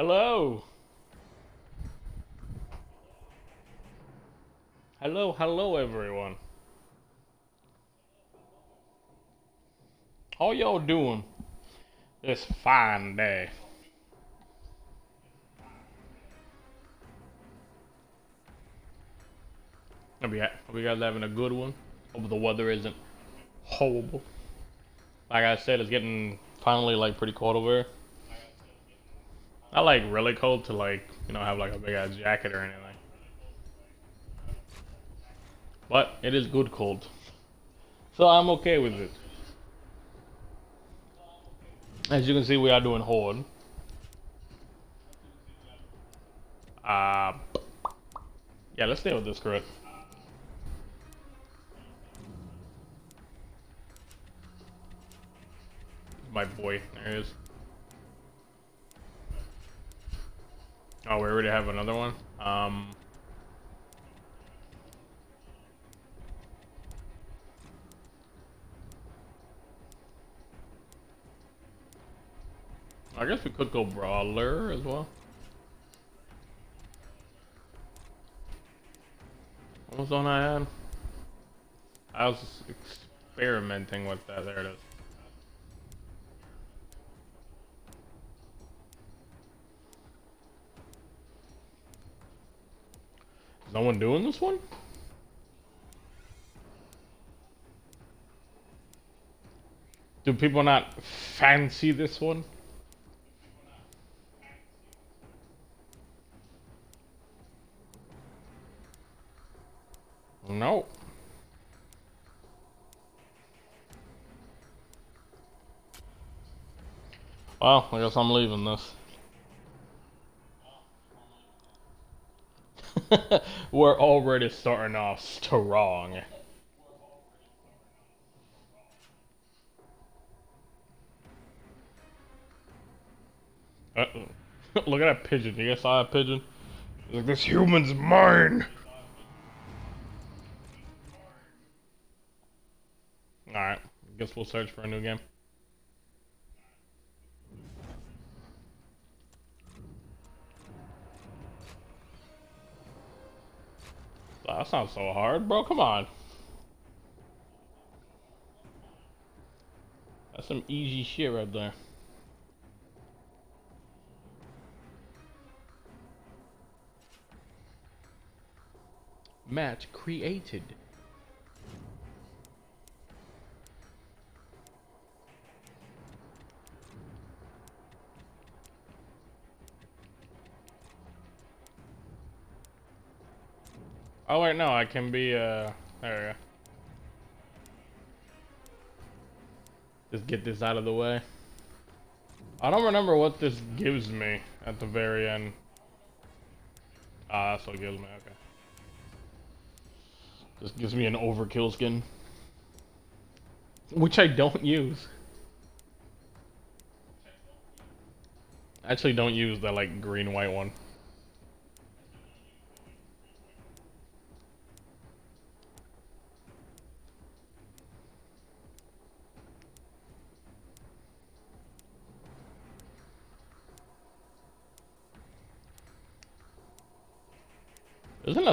Hello. Hello, hello everyone. How y'all doing this fine day? Hope you, hope you guys having a good one. Hope the weather isn't horrible. Like I said, it's getting finally like pretty cold over here. Not like really cold to like, you know, have like a big ass jacket or anything. But it is good cold. So I'm okay with it. As you can see, we are doing Horde. Uh, yeah, let's stay with this correct. My boy, there he is. Oh, we already have another one? Um... I guess we could go Brawler as well. What was one I had? I was experimenting with that. There it is. No one doing this one? Do people not fancy this one? No. Well, I guess I'm leaving this. We're already starting off strong. Uh -oh. Look at that pigeon. You guys saw that pigeon? Like, this human's mine! Alright. Guess we'll search for a new game. That's not so hard, bro. Come on. That's some easy shit right there. Match created. Oh wait, no, I can be, uh, there we go. Just get this out of the way. I don't remember what this gives me at the very end. Ah, that's what gives me, okay. This gives me an overkill skin. Which I don't use. Actually don't use the, like, green-white one.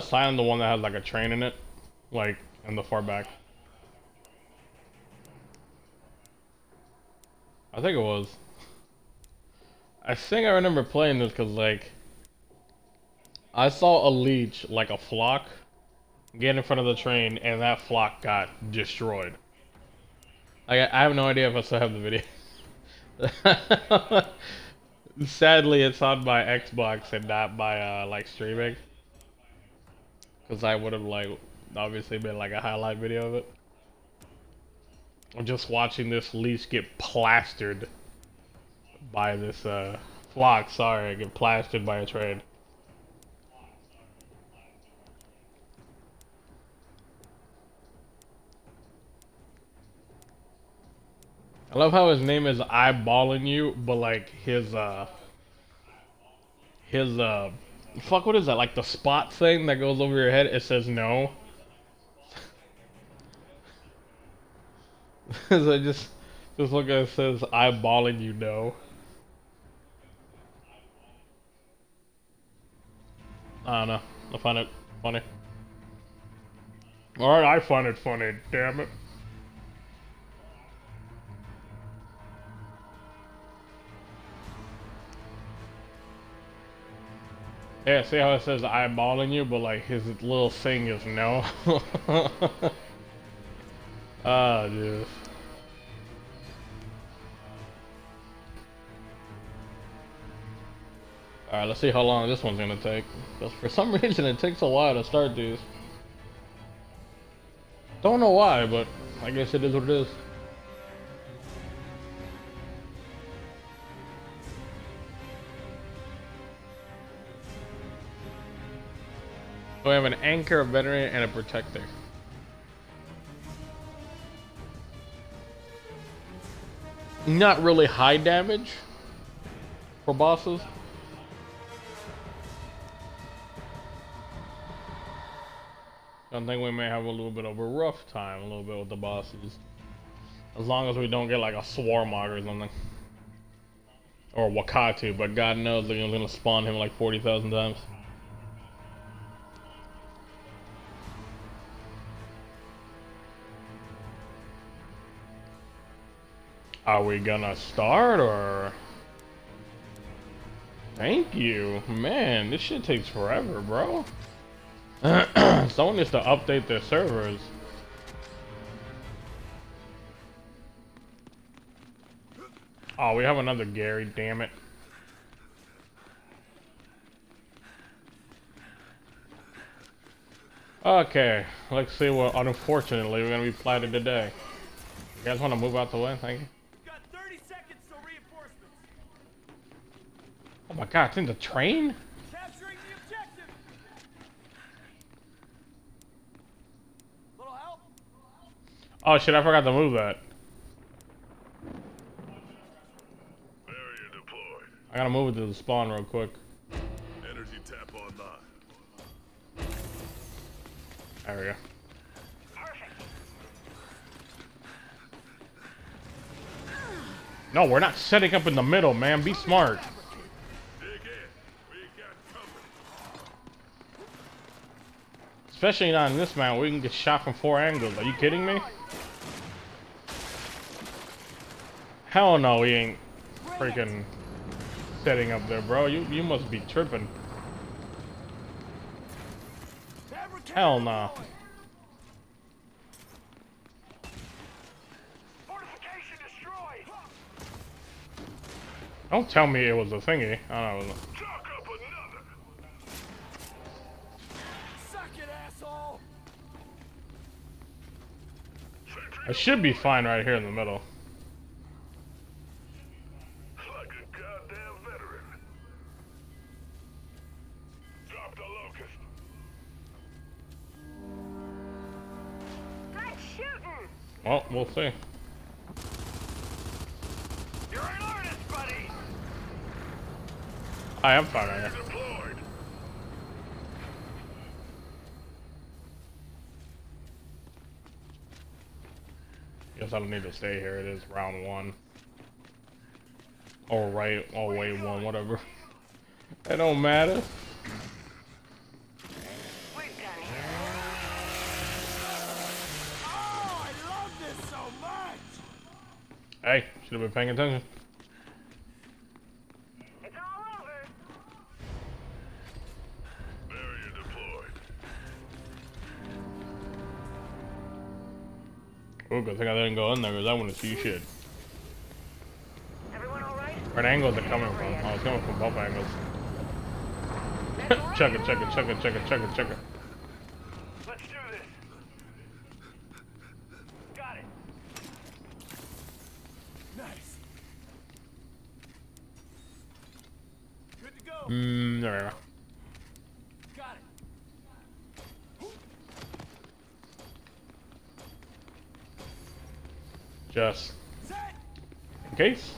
Asylum the one that has like a train in it? Like, in the far back? I think it was. I think I remember playing this because, like, I saw a leech, like a flock, get in front of the train, and that flock got destroyed. I, I have no idea if I still have the video. Sadly, it's on my Xbox and not my, uh, like, streaming. Because I would have, like, obviously been, like, a highlight video of it. I'm just watching this leash get plastered by this, uh, flock, sorry, get plastered by a train. I love how his name is eyeballing you, but like his uh his uh fuck, what is that? Like the spot thing that goes over your head? It says no. so just, just look at it says eyeballing you know. I don't know. I find it funny. Alright, I find it funny, damn it. Yeah, see how it says eyeballing you, but like his little thing is no. Ah, dude. Alright, let's see how long this one's gonna take. Because for some reason it takes a while to start these. Don't know why, but I guess it is what it is. So we have an anchor, a veteran, and a protector. Not really high damage for bosses. I think we may have a little bit of a rough time, a little bit with the bosses. As long as we don't get like a Swarmak or something. Or Wakatu, but God knows they're gonna spawn him like 40,000 times. Are we gonna start or? Thank you. Man, this shit takes forever, bro. Someone needs to update their servers. Oh, we have another Gary, damn it. Okay, let's see what unfortunately we're gonna be platted today. You guys wanna move out the way? Thank you. Oh my god, it's in the train? Capturing the objective. Little help? Oh shit, I forgot to move that. Barrier deployed. I gotta move it to the spawn real quick. Energy tap online. There we go. No, we're not setting up in the middle, man. Be smart. Especially not in this man, we can get shot from four angles. Are you kidding me? Hell no, we ain't freaking setting up there, bro. You you must be tripping. Hell no. Don't tell me it was a thingy. I don't know. I should be fine right here in the middle. Like a goddamn veteran. Drop the locust. shooting. Well, we'll see. You're an artist, buddy. I am fine right here. Guess I don't need to stay here. It is round one. Or right, or wait one, whatever. It don't matter. Hey, should have been paying attention. Good thing I didn't go in there because I want to see shit. Right? Where angles are coming from? Oh, it's coming from both angles. check it, check it, check it, check it, check it, check it. Let's do this. Got it. Nice. Good to go. Mmm, there we go. Just in case.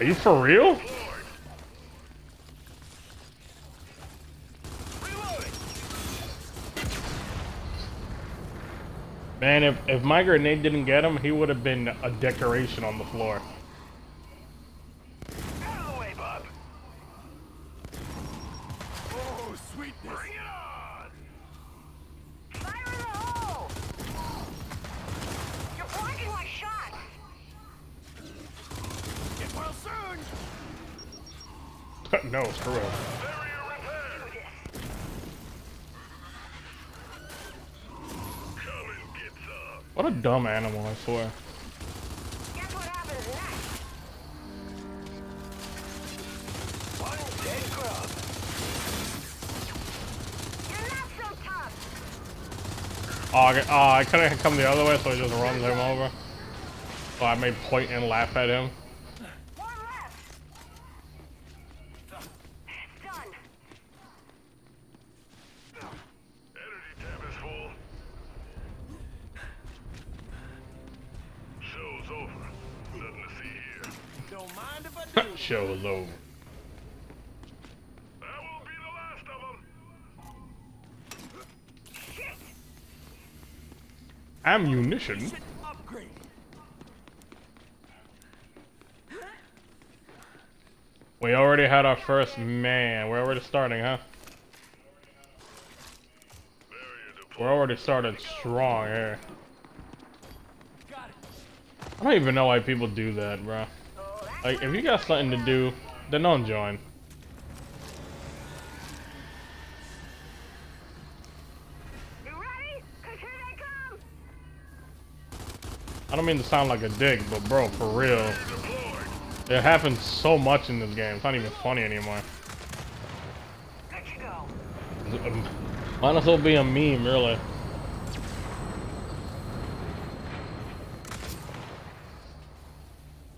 Are you for real? Man, if, if my grenade didn't get him, he would have been a decoration on the floor. Out of the way, bub. Oh, sweetness. Bring it on. Fire in the hole! You're blocking my shot! Get well soon. no, screw it. Barrier repaired. Come and get some. What a dumb animal, I swear. Guess what happens next? One dead grub. You're not so tough! Oh, I, oh, I couldn't come the other way, so I just runs him over. So I may point and laugh at him. Ammunition? We already had our first man. We're already starting, huh? We're already started strong here. I don't even know why people do that, bro. Like, if you got something to do, then don't join. You ready? Cause here they come! I don't mean to sound like a dick, but bro, for real. It happens so much in this game. It's not even funny anymore. Good to go. Might as well be a meme, really.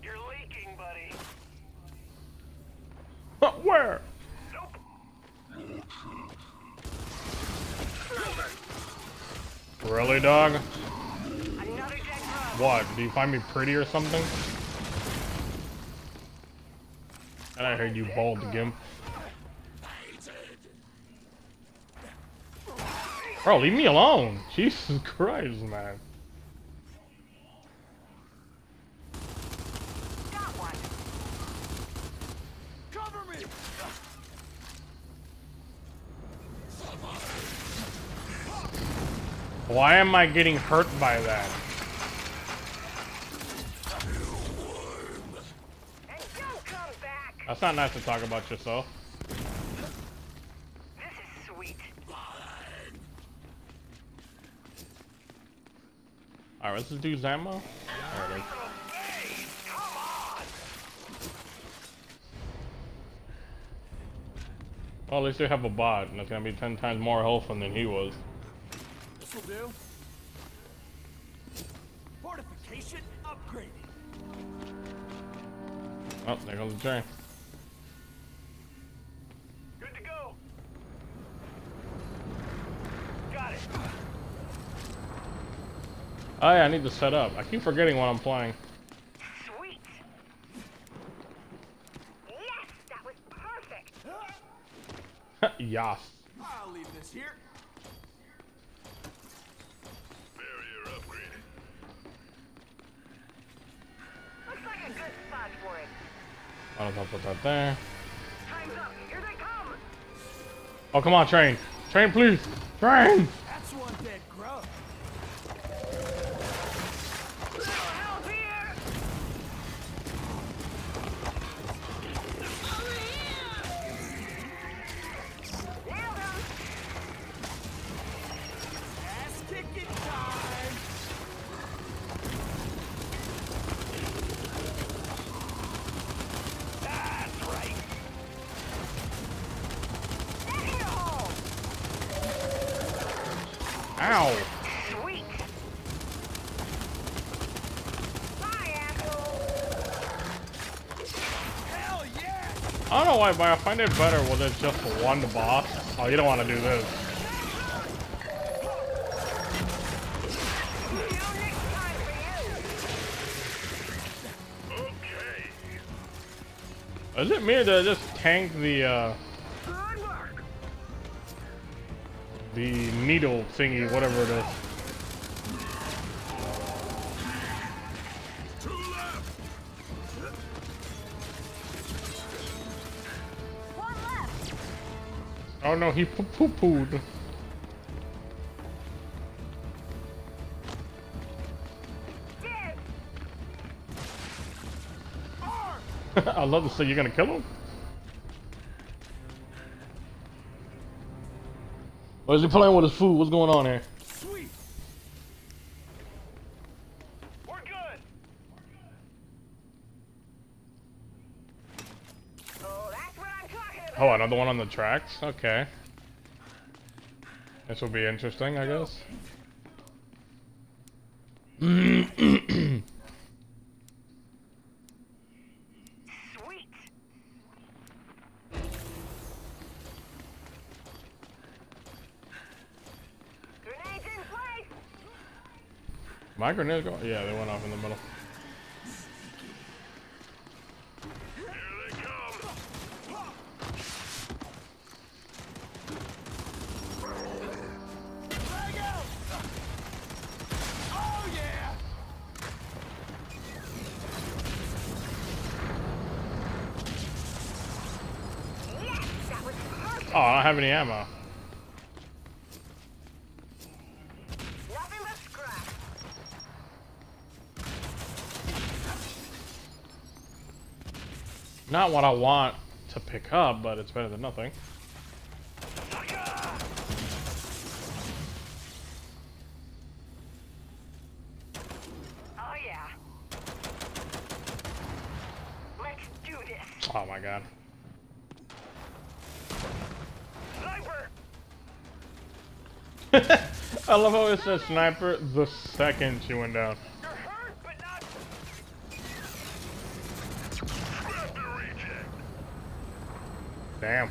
You're leaking, buddy. Huh, Where? Nope. Really, dog? Another dead grub. What? Do you find me pretty or something? And I heard you bald gimp. Bro, leave me alone. Jesus Christ, man. Why am I getting hurt by that? And don't come back! That's not nice to talk about yourself. This is sweet. Alright, let's just do Zammo. Alright, Hey, come on. well, at least we have a bot, and it's gonna be 10 times more health than he was. This'll do. Fortification upgraded. Oh, there goes the train. Oh yeah, I need to set up. I keep forgetting what I'm playing. Sweet! Yes! That was perfect! Yas. I'll leave this here. Barrier upgraded. Looks like a good spot for it. Why don't I put that there? Time's up! Here they come! Oh, come on, train. Train, please. Train! Ow! Sweet! Hell yeah. I don't know why, but I find it better when it's just one boss. Oh, you don't want to do this. Is it me that I just tank the, uh, The needle thingy, whatever it is. Oh no, he poo poo pooed. I love to say you're gonna kill him. Or is he playing with his food? What's going on here? Sweet. We're good. Oh, that's what I'm talking about. Oh, another one on the tracks? Okay. This will be interesting, I guess. Sweet. Grenades in place. My grenade go? Yeah, they went off in the middle. Oh, I don't have any ammo. Nothing but scrap. Not what I want to pick up, but it's better than nothing. Oh yeah. Let's do this. Oh my god. Sniper. I love how it says sniper the second she went down. You're hurt, but not. Raptor reject. Damn.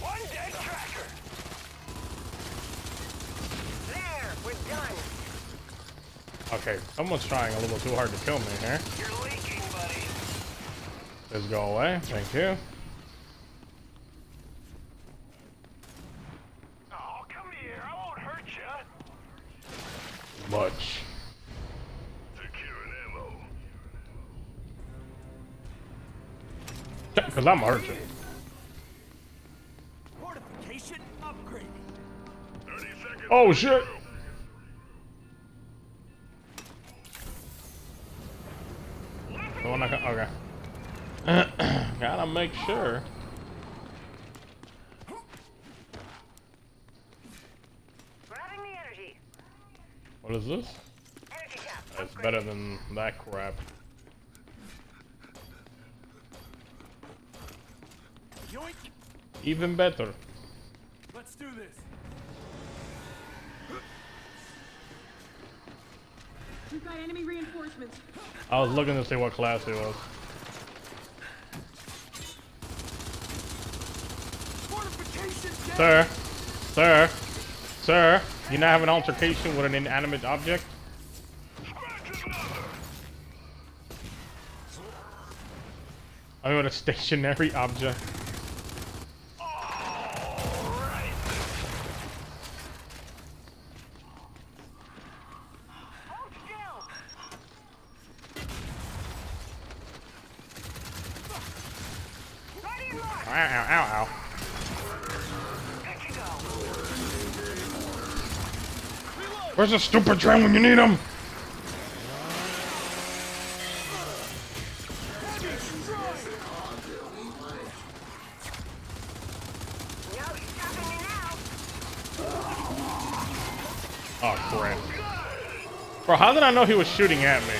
One dead tracker. There, we're done. Okay, someone's trying a little too hard to kill me here. You're leaking, buddy. Just go away. Thank you. Oh, come here. I won't hurt you. Much. Because I'm hurting. Oh shit! The one I okay. Gotta make sure. Grabbing the energy. What is this? It's better than that crap. Yoink. Even better. I was looking to see what class he was. Sir, sir, sir, you now have an altercation with an inanimate object? I mean, with a stationary object. Alright. Hold still. Ready and locked. Ow, ow, ow, ow. Good to go. Where's the stupid train when you need him? Oh, crap. Bro, how did I know he was shooting at me?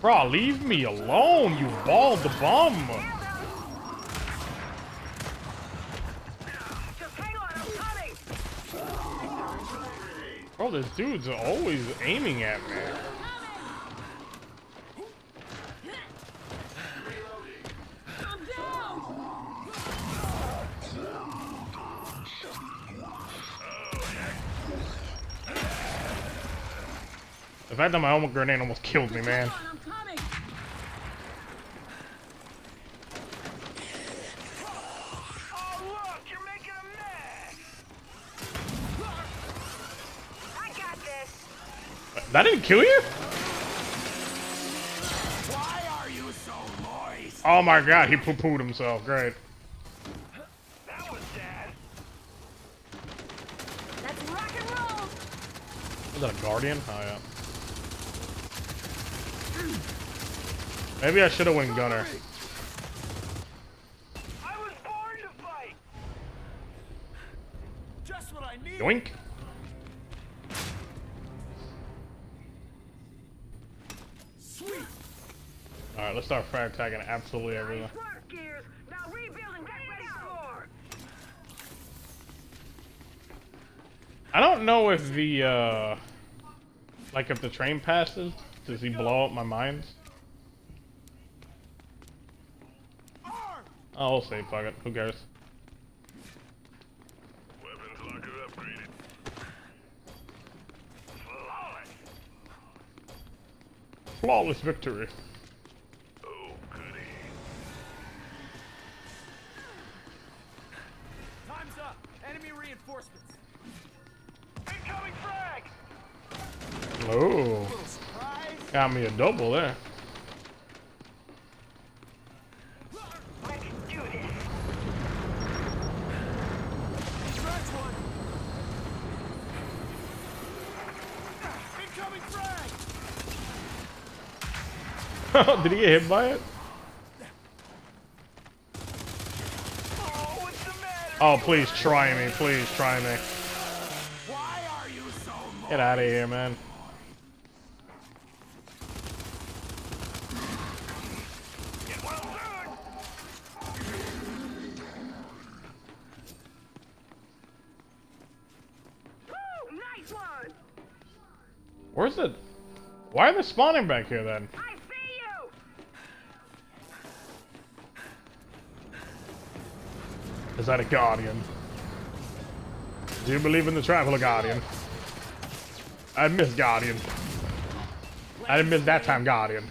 Bro, leave me alone, you bald bum. This dude's always aiming at me. The fact that my own grenade almost killed me, man. Come on, I'm coming! Oh, look, you're making a mess. I got this. That didn't kill you? Why are you so? Oh my god, he poo-pooed himself. Great. That was sad. Let's rock and roll. Is that a guardian? Oh yeah. Maybe I should have went gunner. I was born to fight. Just what I need. Yoink. Let's start frag tagging absolutely everything. Nice work, Gears. Now rebuild and get ready for. I don't know if the, uh... Like, if the train passes, does he blow up my mines? Oh, we'll see. Fuck it. Who cares? Weapons locker upgraded. Flawless. Flawless victory. Oh. Got me a double there. Did he get hit by it? Oh, please try me. Please try me. Why are you so Get out of here, man. Get well soon. Woo! Nice one. Where's the... Why are they spawning back here, then? I see you. Is that a guardian? Do you believe in the traveler guardian? I miss guardian. I didn't miss that time guardian.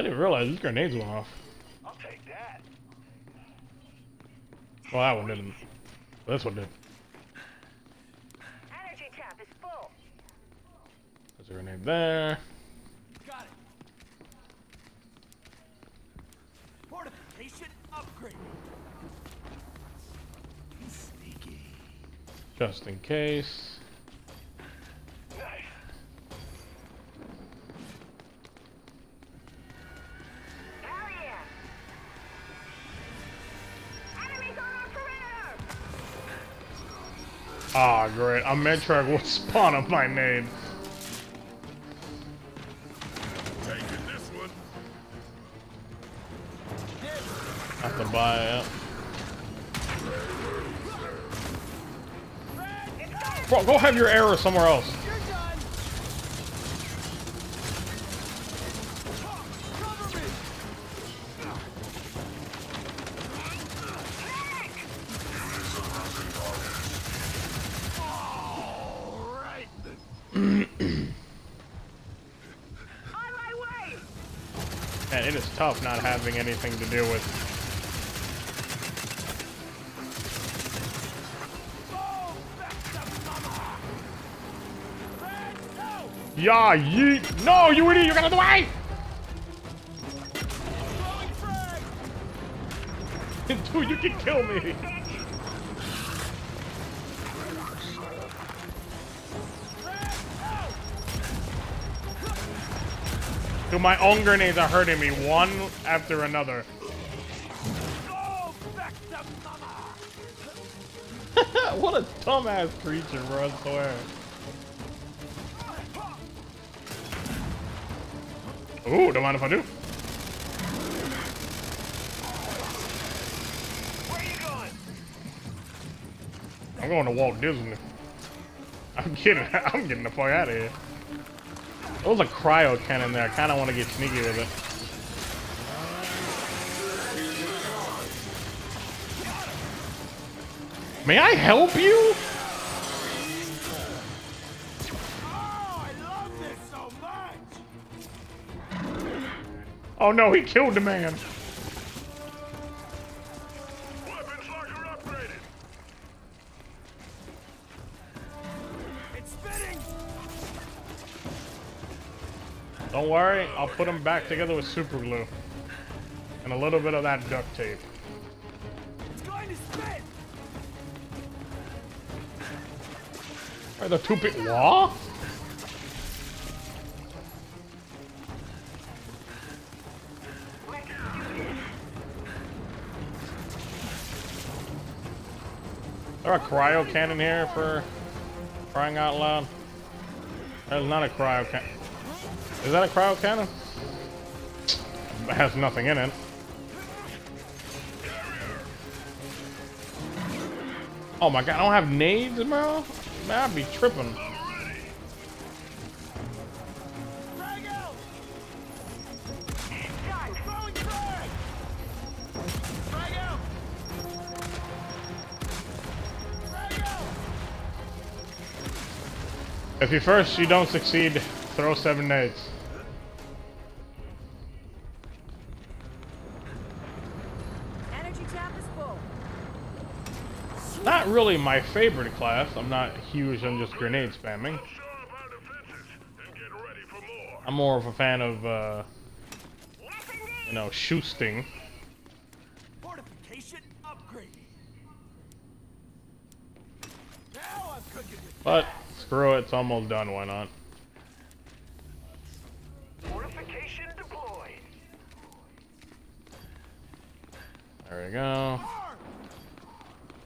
I didn't realize these grenades went off. I'll take that. Well, that one didn't. This one did. Energy tap is full. There's a grenade there. Got it. Fortification upgrade. Sneaky. Just in case. Ah, great. A Medtrag will spawn up my name. Taking this one. Have to buy it. Bro, go have your arrow somewhere else. You're done. Cover me. All right. On my way. Man, it is tough not having anything to do with. Yeah, yeet! No, you idiot! You're gonna die! Throwing frag. Dude, you can kill me. Dude, my own grenades are hurting me one after another. Back to mama. what a dumbass creature, bro, I swear. Ooh, don't mind if I do. Where you going? I'm going to Walt Disney. I'm kidding. I'm getting the fuck out of here. There was a cryo cannon there. I kind of want to get sneaky with it. May I help you? Oh, I so. Oh no, he killed the man. Worry, I'll put them back together with super glue. And a little bit of that duct tape. It's going to spin. Are the two big wall? Let's do this. Is there a cryo cannon here for crying out loud? There's not a cryo cannon. Is that a cryo cannon? It has nothing in it. Oh my god, I don't have nades, bro? Man, I'd be tripping. If you first you don't succeed, throw seven nades. Really my favorite class. I'm not huge on just grenade spamming. Shore up our defenses and get ready for more. I'm more of a fan of, uh, you know, shoosting. Fortification upgrade. Now I'm cooking with But screw it, it's almost done. Why not? fortification deployed. There we go.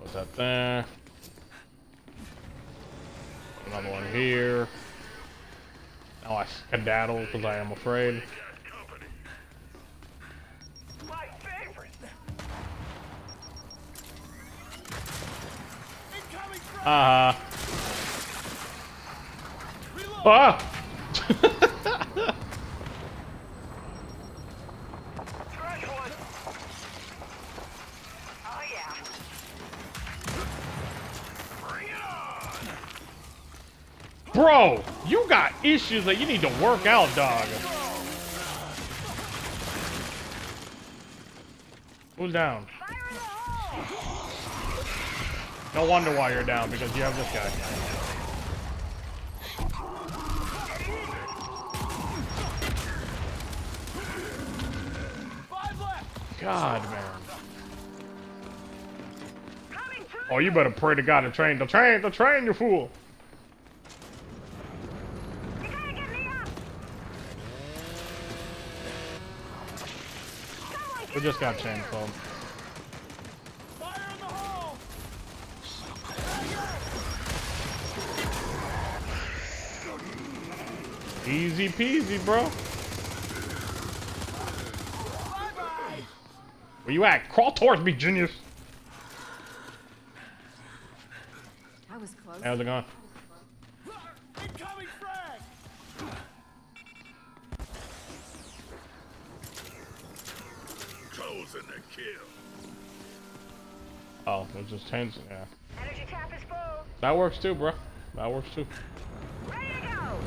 Put that there. Another one here. Now I skedaddle because I am afraid. Got company. My favorite. Incoming frag. Uh huh. Ah! Scratch one. Oh, yeah. Bring it on. Bro, you got issues that you need to work out, dog. Who's down? No wonder why you're down, because you have this guy. God, man. Oh, you better pray to God to train, to train, to train, you fool. We just got chainsawed. Fire in the hole. Easy peasy, bro. Bye bye. Where you at? Crawl towards me, genius. I was close. How's it going? It's. Yeah. Energy tap is full. That works too, bro. That works too. Ready to go.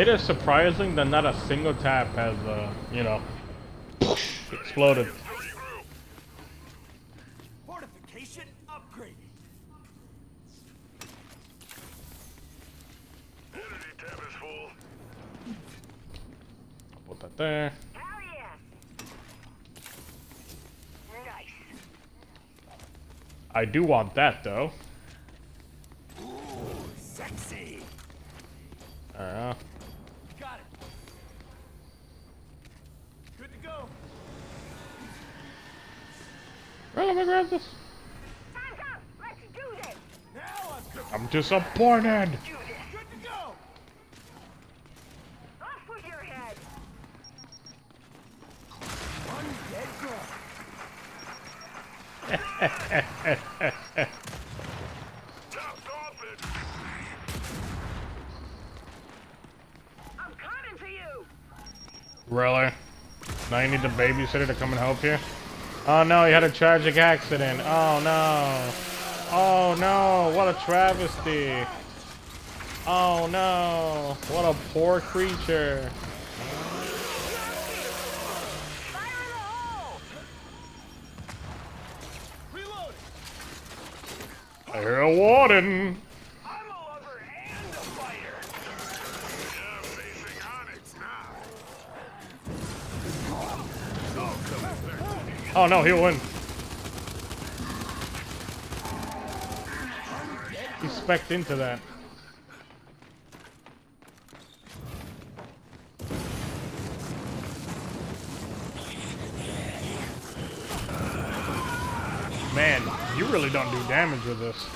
It is surprising that not a single tap has, uh, you know, exploded. Fortification upgraded. Energy tab is full. Put that there. Hell yeah. Nice. I do want that though. Sexy. Uh, Got it. Good to go. well, let me grab this. Time's up. Let's do this. Now I'm. I'm disappointed. Do this. Good to go. Off with your head. One dead drop. Chopped off it. I'm coming for you. Really? Now you need the babysitter to come and help you? Oh no, he had a tragic accident. Oh no. Oh no, what a travesty. Oh no, what a poor creature. I hear a warden. Oh no, he'll win. He specced into that. Man, you really don't do damage with this.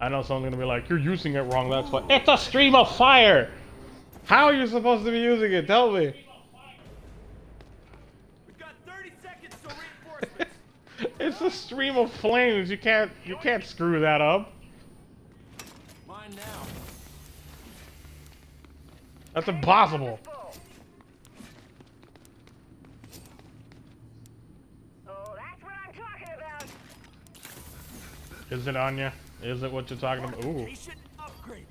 I know someone's gonna be like, you're using it wrong, that's why. It's a stream of fire! How are you supposed to be using it? Tell me. We've got 30 seconds till reinforcements. It's a stream of flames. You can't you can't screw that up. Mine now. That's impossible. Oh, that's what I'm talking about. Is it Anya? Is it what you're talking about? Ooh. Patient upgraded.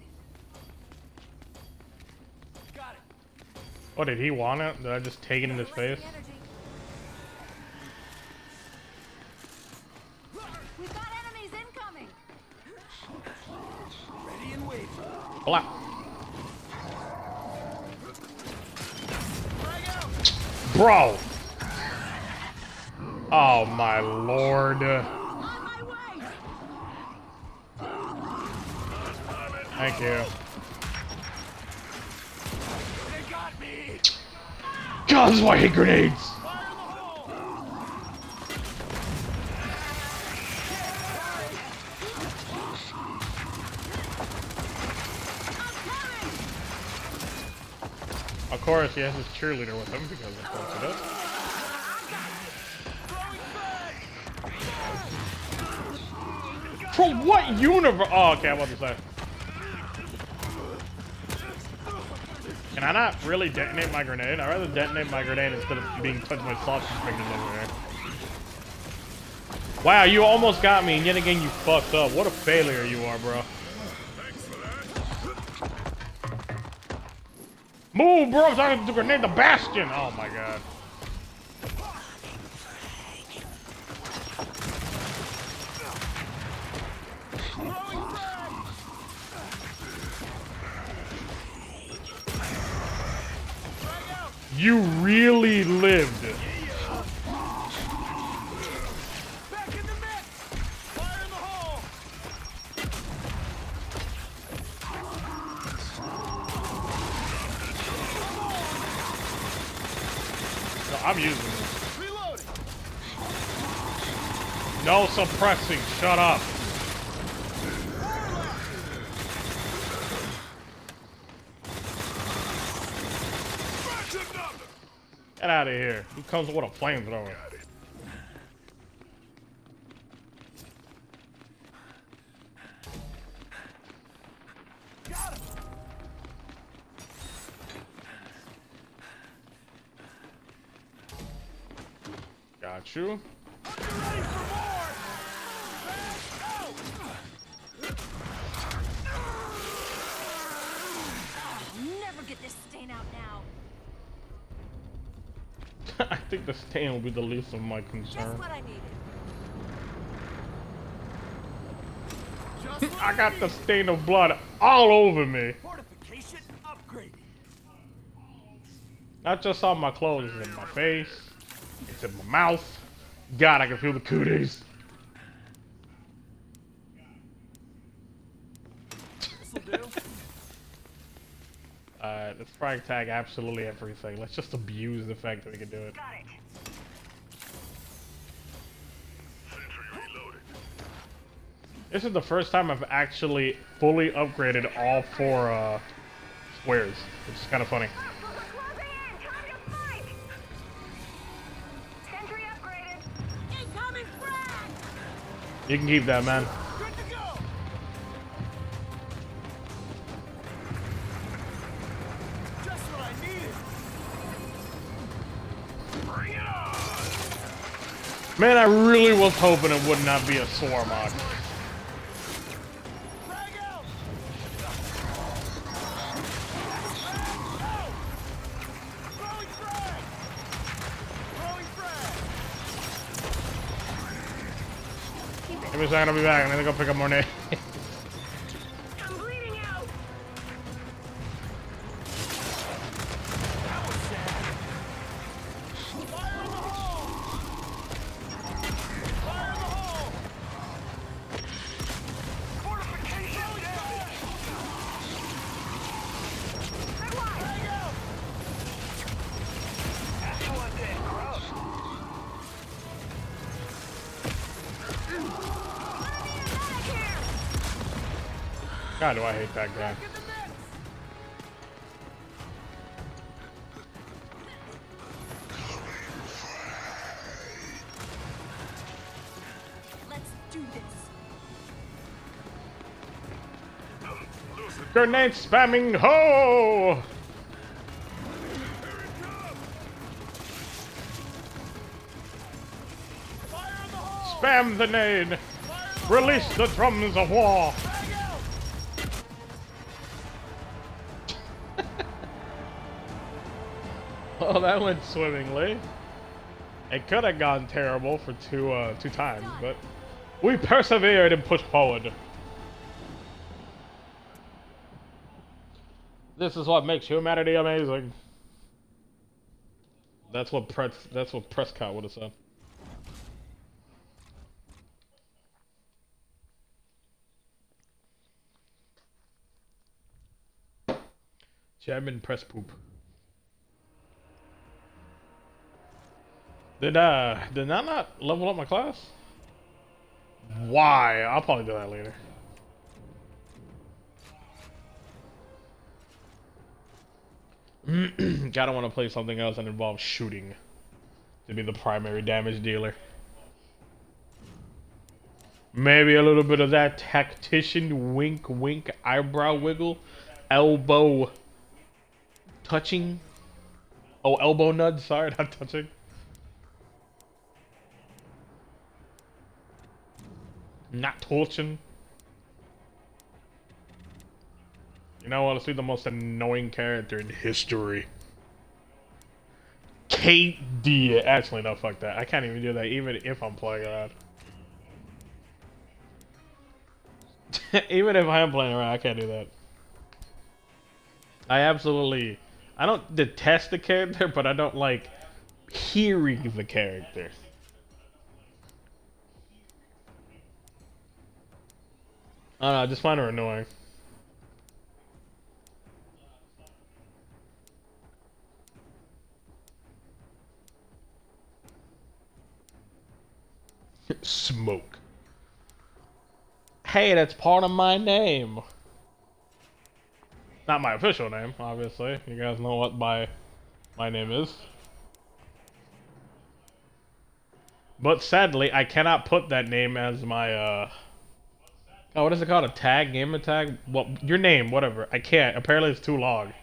Got it. Oh, did he want it? Did I just take it in his face? Replacing. We've got enemies incoming. Ready and waiting. Blah. Frag out. Bro! Oh my lord. On my way. Thank you. God, this is why I hate grenades! Of course, he has his cheerleader with him because of course he does. From what universe? Oh, okay, I'm about to say. Can I not really detonate my grenade? I'd rather detonate my grenade instead of being touched by sausage fingers over there. Wow, you almost got me, and yet again you fucked up. What a failure you are, bro. Move, bro! I'm trying to grenade the bastion! Oh my god. No suppressing. Shut up. Get out of here. Who comes with a flamethrower? Got you get this stain out now. I think the stain will be the least of my Just concern. what I needed. I got the stain of blood all over me. Fortification upgraded. Not just on my clothes, it's in my face. It's in my mouth. God, I can feel the cooties. This'll do. Uh, let's frag tag absolutely everything. Let's just abuse the fact that we can do it. Got it. This is the first time I've actually fully upgraded all four uh, squares, which is kind of funny. Closing in. Time to fight. Sentry upgraded. Incoming frag! You can keep that, man. Man, I really was hoping it would not be a Swarmak. Frag out. Throwing frag. Throwing frag. Give me a second, I'll be back. I need to go pick up more nades. God, do I hate that guy. Grenade spamming ho! Spam the nade! Release the drums of war! Well, that went swimmingly. It could have gone terrible for two uh, two times, but we persevered and pushed forward. This is what makes humanity amazing. That's what Pres that's what Prescott would have said. German press poop. Did uh did I not level up my class? Why? I'll probably do that later. Gotta want to play something else that involves shooting to be the primary damage dealer. Maybe a little bit of that tactician wink wink eyebrow wiggle, elbow touching. Oh, elbow nudge. Sorry, not touching. Not touching. You know honestly, the most annoying character in history. Kate D. Actually, no, fuck that. I can't even do that, even if I'm playing around. even if I am playing around, I can't do that. I absolutely. I don't detest the character, but I don't like hearing the character. I don't know, I just find her annoying. Smoke. Hey, that's part of my name. Not my official name, obviously. You guys know what my my name is. But sadly, I cannot put that name as my uh Oh, what is it called? A tag? Game tag? Well, your name, whatever. I can't. Apparently it's too long.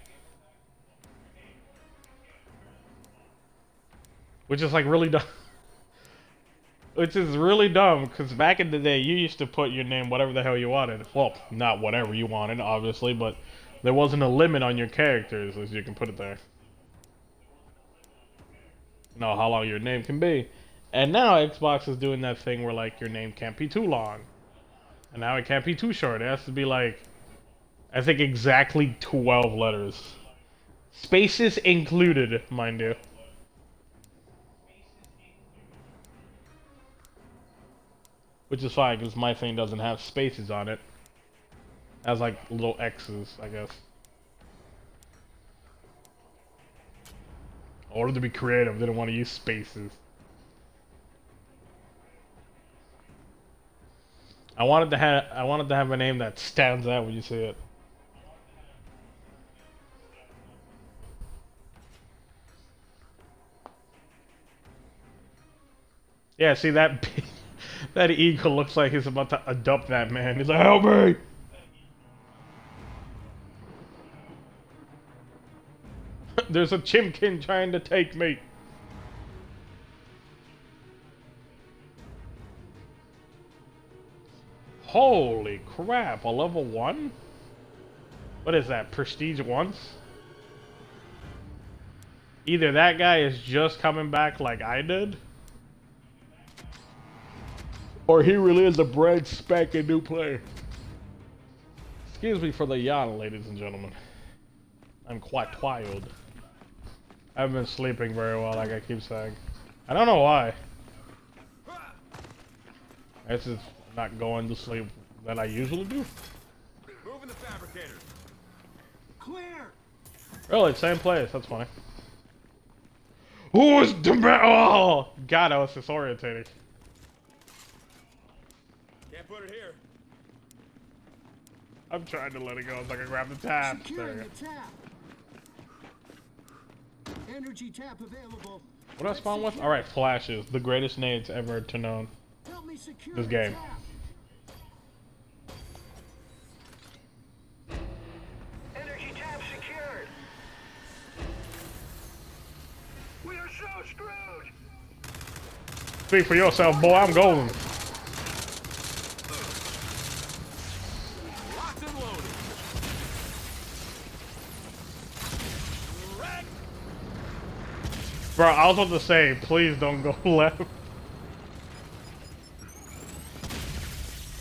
Which is like really dumb. Which is really dumb, because back in the day, you used to put your name whatever the hell you wanted. Well, not whatever you wanted, obviously, but there wasn't a limit on your characters, as you can put it there. know how long your name can be. And now Xbox is doing that thing where, like, your name can't be too long. And now it can't be too short. It has to be, like, I think exactly 12 letters. Spaces included, mind you. Which is fine, because my thing doesn't have spaces on it. It has like little X's, I guess. I wanted to be creative, didn't want to use spaces. I wanted to have I wanted to have a name that stands out when you see it. Yeah, see that that eagle looks like he's about to adopt that man. He's like, help me! There's a chimkin trying to take me. Holy crap, a level 1? What is that, prestige once? Either that guy is just coming back like I did, or he really is a brand spanking new player. Excuse me for the yawn, ladies and gentlemen. I'm quite tired. I haven't been sleeping very well, like I keep saying. I don't know why. This is not going to sleep that I usually do. Moving the fabricator. Clear! Really, same place. That's funny. Who's the? Oh, God, I was disorientating. Can't put it here. I'm trying to let it go so I can grab the tap. There Securing we the tap. Energy tap available. What I spawn with? Alright, flashes. The greatest nades ever to known. Help me secure This game. Speak for yourself, boy. I'm golden. Locked and loaded. Wreck. Bro, I was about to say, please don't go left.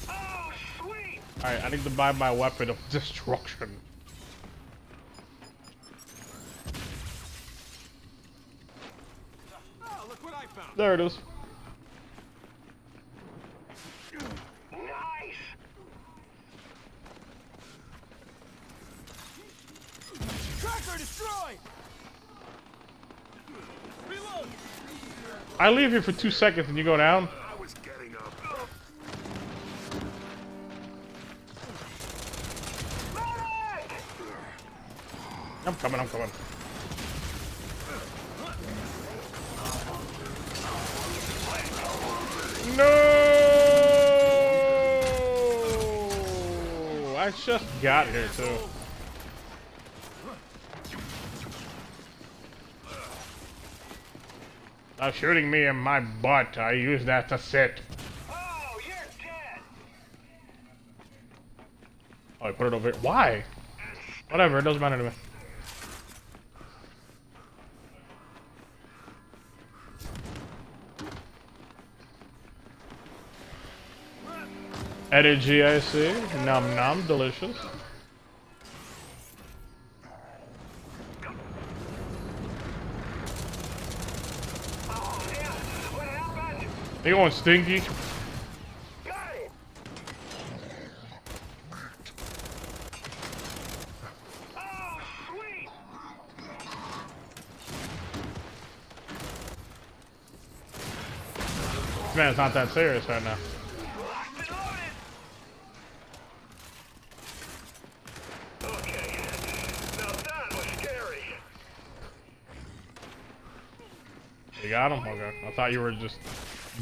Oh, sweet. Alright, I need to buy my weapon of destruction. Oh, look what I found. There it is. I leave here for two seconds and you go down. I was getting up. I'm coming, I'm coming. No! I just got here too. Stop shooting me in my butt. I use that to sit. Oh, you're dead. Oh, I put it over here. Why? Whatever, it doesn't matter to me. Energy, I see. Nom nom, delicious. You going stinky? Man, it's not that serious right now. Locked and loaded. Okay. Now that was scary. You got him? Okay. I thought you were just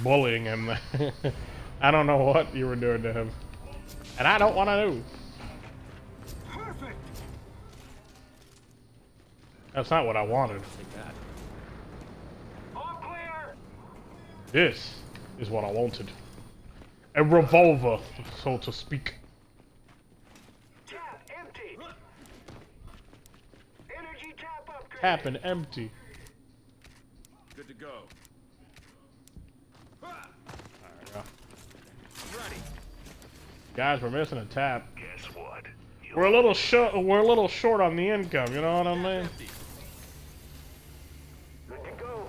bullying him. I don't know what you were doing to him. And I don't want to know. Perfect. That's not what I wanted. All clear. This is what I wanted. A revolver, so to speak. Tap empty. Energy tap upgrade. Tap and empty. Good to go. There we go. Ready. Guys, we're missing a tap. Guess what? We're a little short. We're a little short on the income. You know what I mean? Good to go.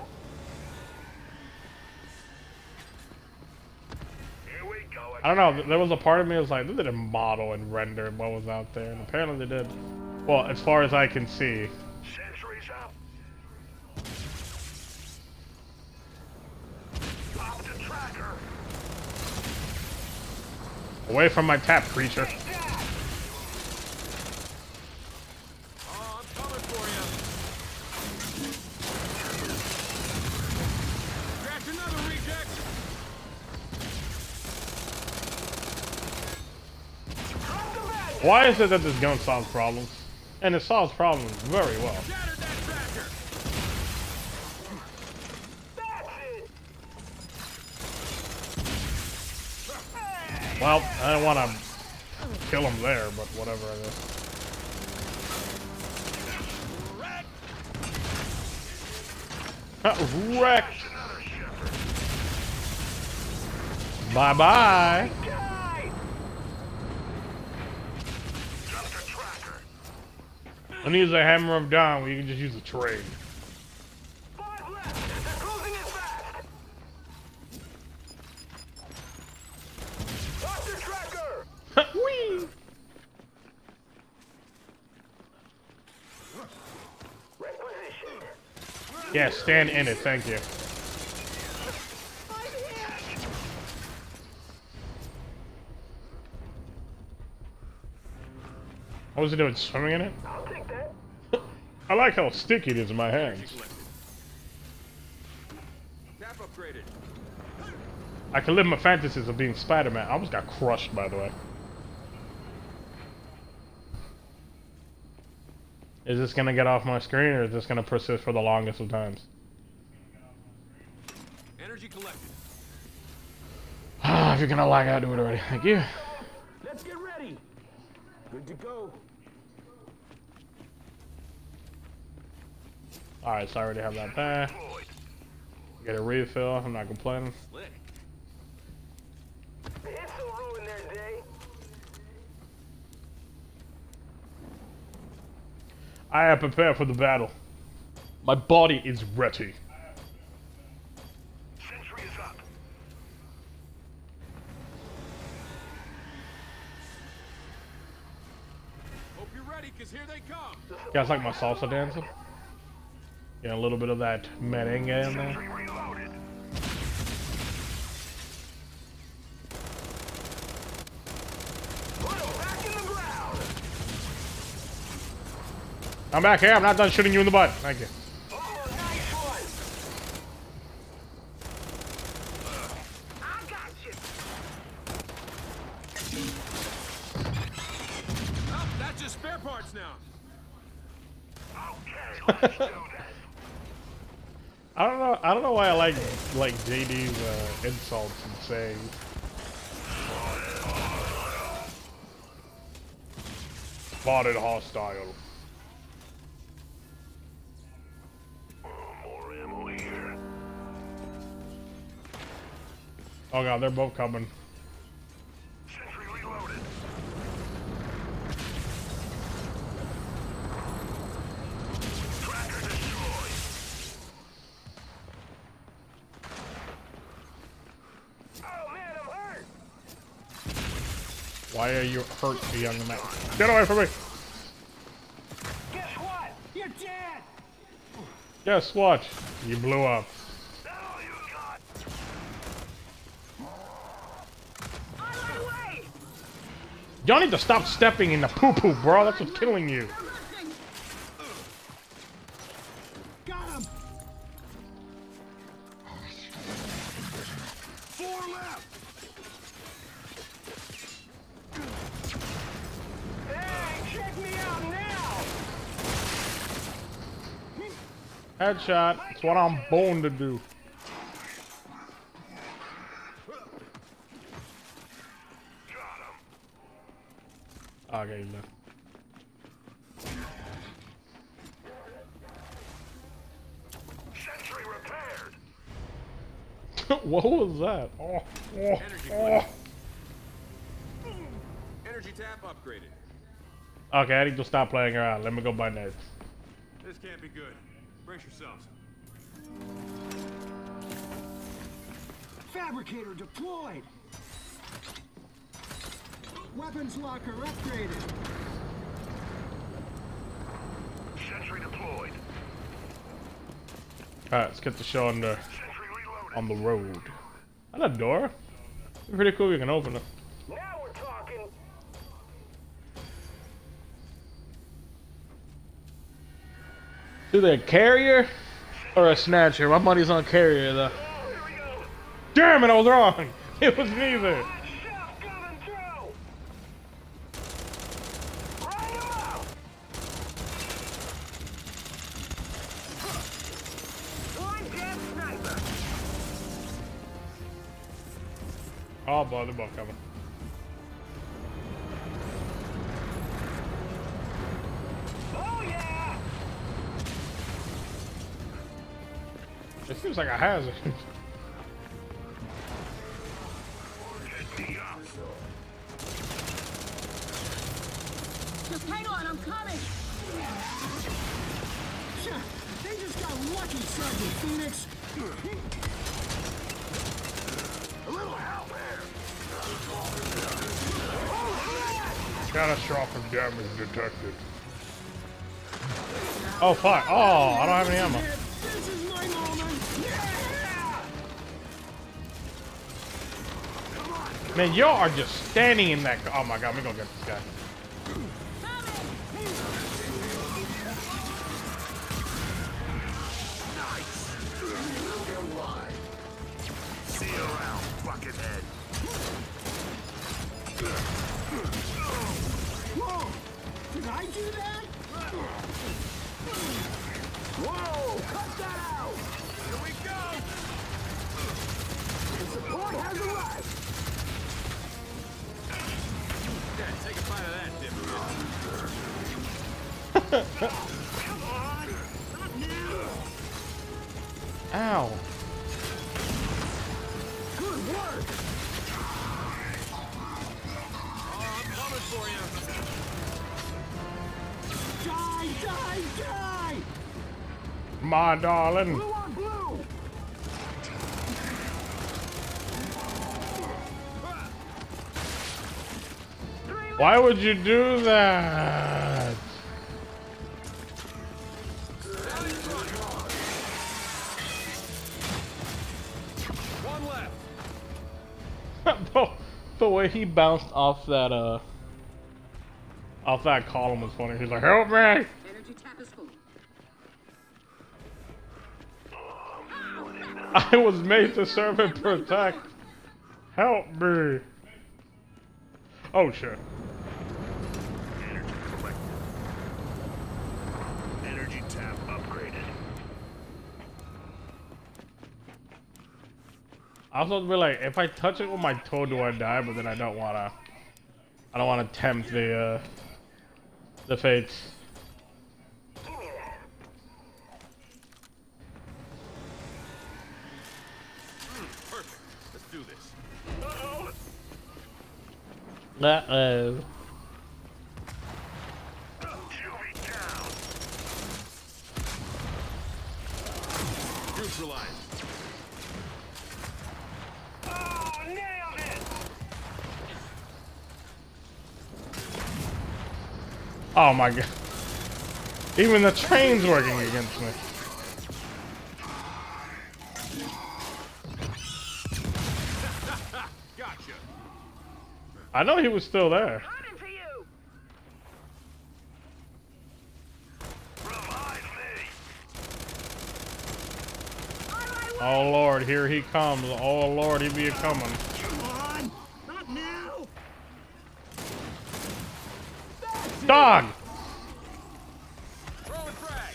Here we go. I don't know. There was a part of me that was like, they didn't model and render what was out there, and apparently they did. Well, as far as I can see. Away from my tap, creature. Why is it that this gun solves problems? And it solves problems very well. Shattered that tracker. That's it. Hey. Well, I don't want to kill him there, but whatever it is. Uh, wreck. Wrecked. Another shepherd. Bye bye. Die. Drop the tracker. I need a hammer of dawn where you can just use a trade. Five left. They're closing in fast. Drop the tracker. Whee! Requisition. Yeah, stand in it, thank you. What was he doing? Swimming in it? That. I like how sticky it is in my hands. I can live my fantasies of being Spider-Man. I almost got crushed, by the way. Is this gonna get off my screen, or is this gonna persist for the longest of times? Energy collected. Ah, if you're gonna lag out, do it already. Thank you. Let's get ready. Good to go. Alright, so I already have that there. Get a refill. I'm not complaining. Slick. The hits will ruin their day. I am prepared for the battle. My body is ready. Sentry is up. Hope you're ready, cause here they come. You guys like my salsa dancing? Yeah, a little bit of that merengue in there. I'm back here. I'm not done shooting you in the butt. Thank you. I don't know. I don't know why I like like JD's uh, insults and sayings. Spotted hostile. Oh god, they're both coming. Sentry reloaded. Tracker destroyed. Oh man, I'm hurt. Why are you hurt, you young man? Get away from me! Guess what? You're dead! Guess what? You blew up. That all you got? On my way! Y'all need to stop stepping in the poo poo, bro. That's what's killing you. Headshot. That's what I'm born to do. Got him. Okay, he's left. Sentry repaired. what was that? Oh, oh, Energy oh. Energy tap upgraded. Okay, I need to stop playing around. Let me go buy nades. This can't be good. Brace yourselves. Fabricator deployed! Weapons locker upgraded! Sentry deployed. Alright, let's get the show on the on the road. Is that a door? Pretty cool. You can open it. Now we're talking. Either a carrier or a snatcher. My money's on carrier though. Oh, here we go. Damn it, I was wrong. It was neither. Oh boy, they're coming. Oh yeah. It seems like a hazard. Catastrophic damage detected. Oh fuck! Oh, I don't have any ammo. This is my moment! Man, y'all are just standing in that. Oh my god, we gonna get this guy. Darling. Blue on blue! Why would you do that? One left. the, the way he bounced off that uh off that column was funny. He's like, "Help me!" I was made to serve and protect. Help me! Oh shit! Energy collected. Energy tap upgraded. I was supposed to be like, if I touch it with my toe, do I die? But then I don't wanna. I don't wanna tempt the uh the fates. Uh oh. Juvie. Neutralize. Oh, nailed it! Oh my god. Even the train's working against me. I know he was still there. Coming for you. Revive me! On my way. Oh lord, here he comes. Oh lord, he be a coming. Come on! Not now! That's! Dog! Throw and frag.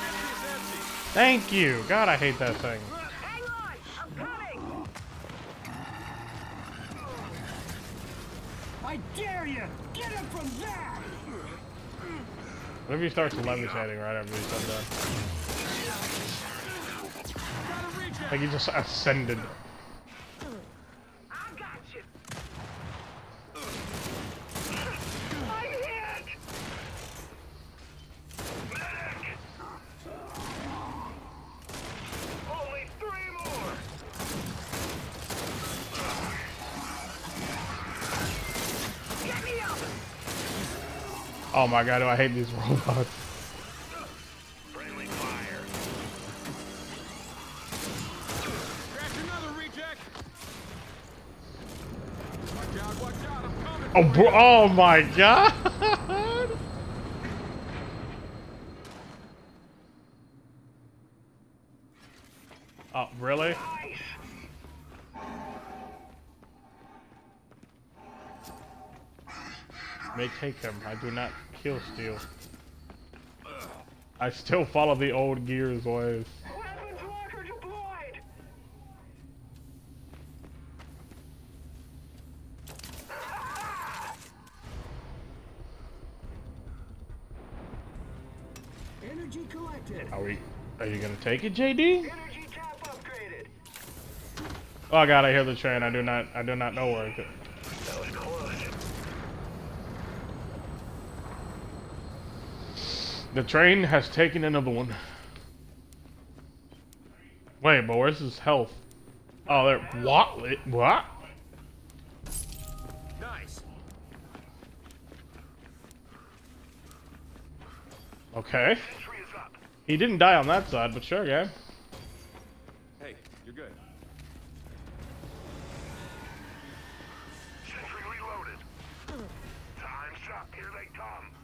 Empty is empty. Thank you. God, I hate that thing. Hang on. I'm coming. I dare you! Get him from there! What he starts levitating right after he's done. Like he just ascended. I got you. I'm hit. Medic! Only three more! Get me up. Oh my god, do I hate these robots. Oh, bro, oh my god! Oh, really? Nice! May take him. I do not kill steal. I still follow the old Gears ways. Weapons locker deployed. Energy collected. Are we? Are you gonna take it, JD? Energy tap upgraded. Oh god, I hear the train. I do not. I do not know where it. That was close. The train has taken another one. Wait, but where's his health? Oh, there. What? What? Nice. Okay. Sentry is up. He didn't die on that side, but sure, yeah. Hey, you're good. Sentry reloaded. Time's up. Here they come.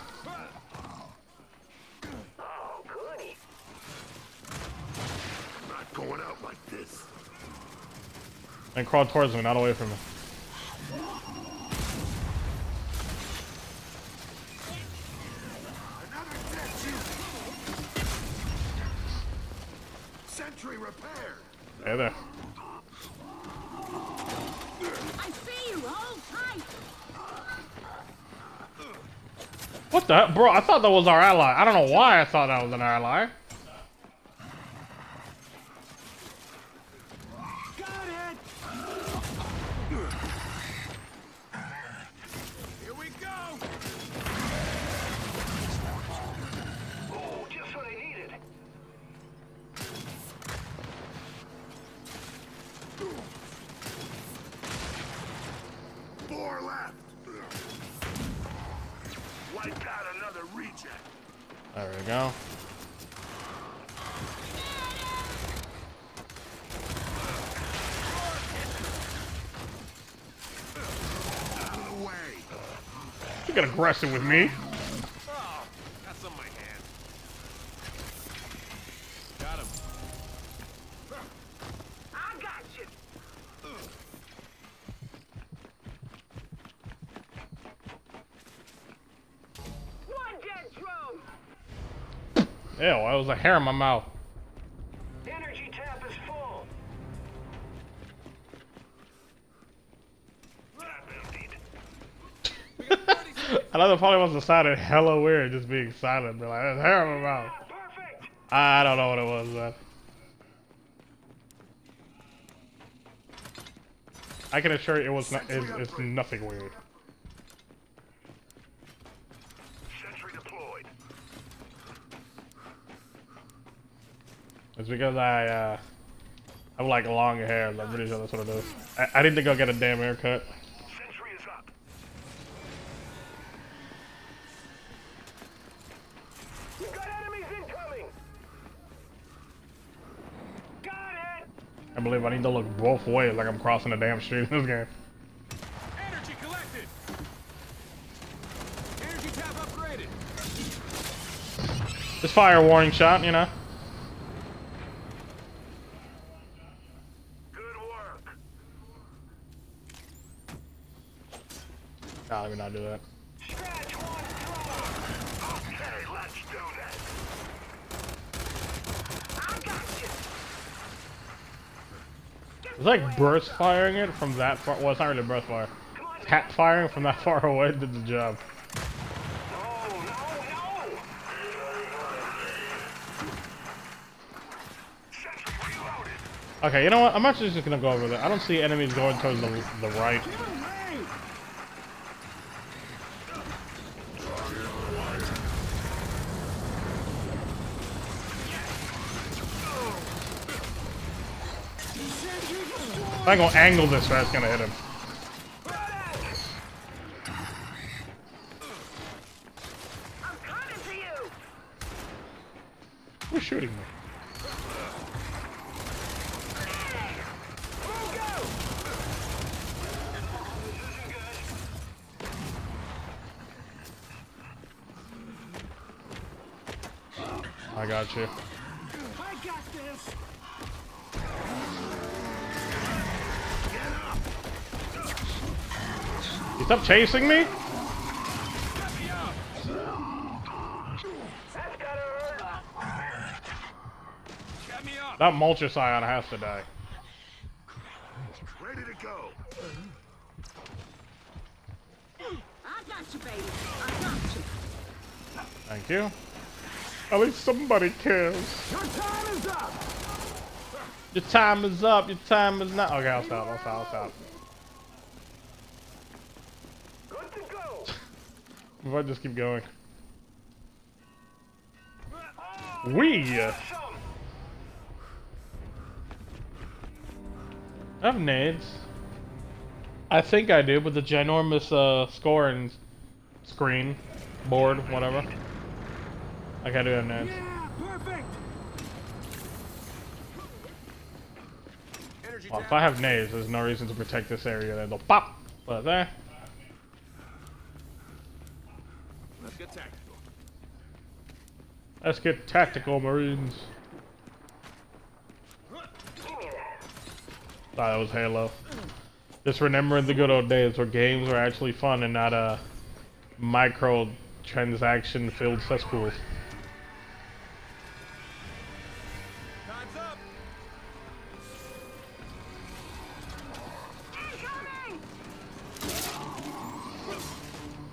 And crawl towards me, not away from me. Another. Sentry repaired. Hey there. I see you. Hold tight. What the bro? I thought that was our ally. I don't know why I thought that was an ally. Got it! Here we go! Oh, just what I needed. Four left. Wiped out another reject. There we go. Out of the way. Aggressive with me. Oh, got some in my hand. Got him. I got you. One dead drone. Ew, I was a hair in my mouth. 30 seconds. I know the probably must have sounded hella weird just being silent, but like, there's hair in my mouth. Perfect. I don't know what it was, man. I can assure you it was not, it's, it's nothing weird. It's because I, uh, have like long hair, I'm pretty sure that's what it is. I, I need to go get a damn haircut. I I need to look both ways like I'm crossing the damn street in this game. Energy collected. Energy tap upgraded. Just fire a warning shot, you know? Good work. Nah, let me not do that. Scratch one draw. Okay, let's do this. I got you. It's like burst firing it from that far. Well, it's not really burst fire. Tap firing from that far away did the job. Okay, you know what? I'm actually just gonna go over there. I don't see enemies going towards the, the right. Give him range! Sentry destroyed! If I go angle this way, it's gonna hit him. Who's shooting me? I got you. Stop chasing me? That's gotta hurt. Get me up. That Mulcher Scion has to die. Ready to go. I got you, baby. I got you. Thank you. At least somebody cares. Your time is up! Your time is up. Your time is not. Okay, I'll stop. I'll stop. I'll stop. Good to go. If I just keep going. We. I have nades. I think I do, but the ginormous uh, scoring screen, board, whatever. Like I do have nades. Yeah, perfect! Well, if I have nades, there's no reason to protect this area. Then they'll pop. But there. Let's get tactical marines. Thought that was Halo. Just remembering the good old days where games were actually fun and not a micro transaction filled. Incoming!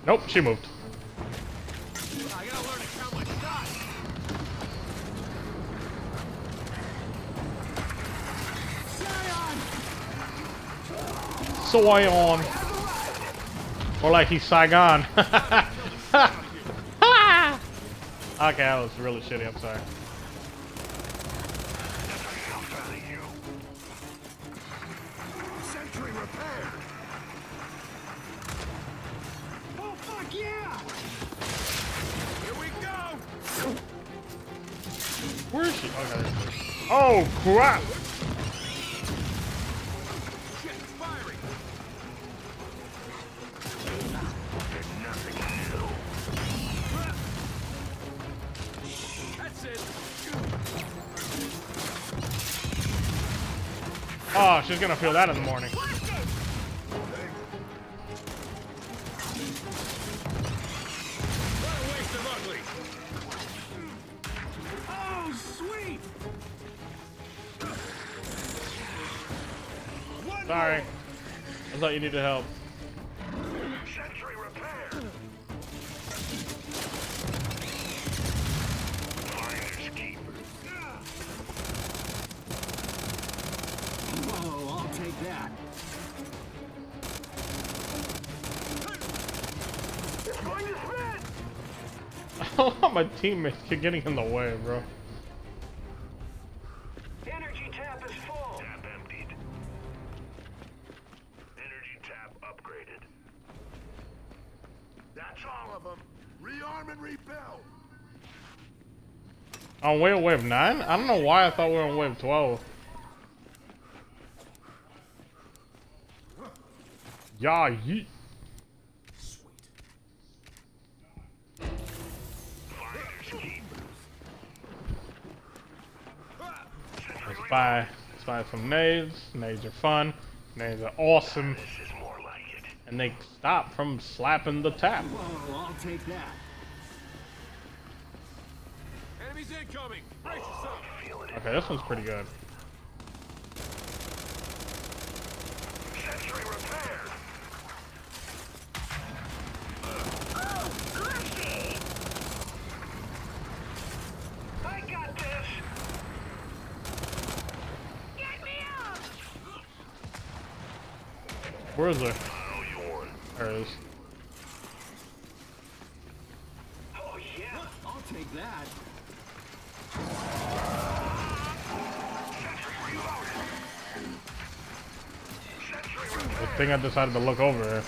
Nope, she moved. Soyon. Or like he's Saigon. okay, that was really shitty. I'm sorry. Oh. Where is she? Okay. Oh crap! Oh, she's gonna feel that in the morning. Sorry. I thought you needed help. Teammates keep getting in the way, bro. Energy tap is full. Tap emptied. Energy tap upgraded. That's all of them. Rearm and rebuild. On wave wave nine? I don't know why I thought we were on wave twelve. Yeah, yeet. Buy, let's buy some nades. Nades are fun. Nades are awesome. This is more like it. And they stop from slapping the tap. Whoa, I'll take that. Enemies incoming. Brace yourself. Okay, this one's pretty good. Sentry repaired. Oh, Gushy! I got this. Get me up! Where is? Oh. There it is. Oh, yeah. I'll take that. Sentry reloaded. Sentry Good repaired. thing I decided to look over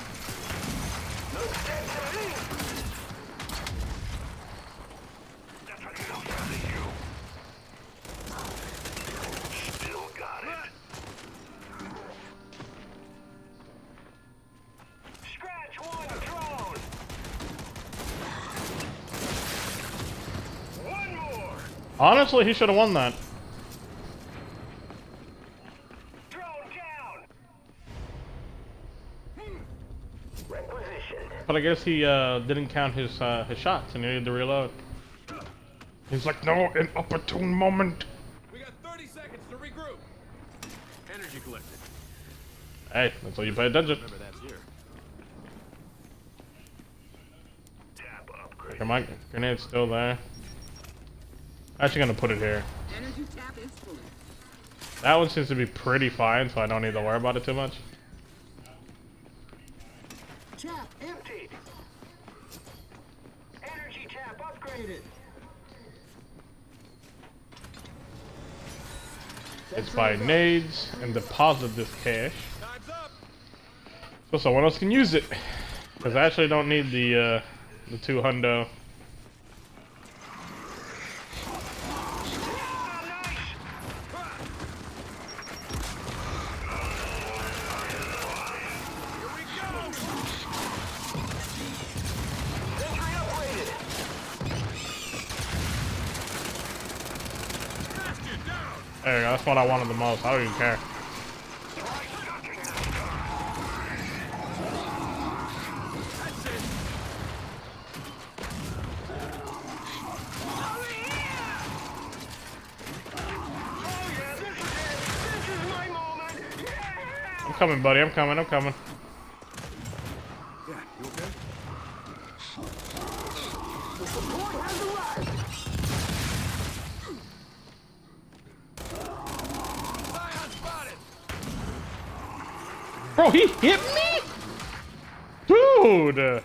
Honestly, he should have won that. Drone down. Requisitioned. But I guess he uh, didn't count his uh, his shots and he needed to reload. He's like, no, an opportune moment. We got 30 seconds to regroup. Energy collected. Hey, that's why you pay attention. Remember that's here. Tap upgrade. Come on, grenade's still there. I'm actually gonna put it here. Energy tap is full. That one seems to be pretty fine, so I don't need to worry about it too much. Tap. Emptied. Energy tap upgraded. Upgraded. It's by nades and deposit this cash. So someone else can use it. Because I actually don't need the uh, the two hundo. That's what I wanted the most. I don't even care. I'm coming, buddy. I'm coming. I'm coming. Yeah, you okay? Scion spotted! Bro, he hit me? Dude!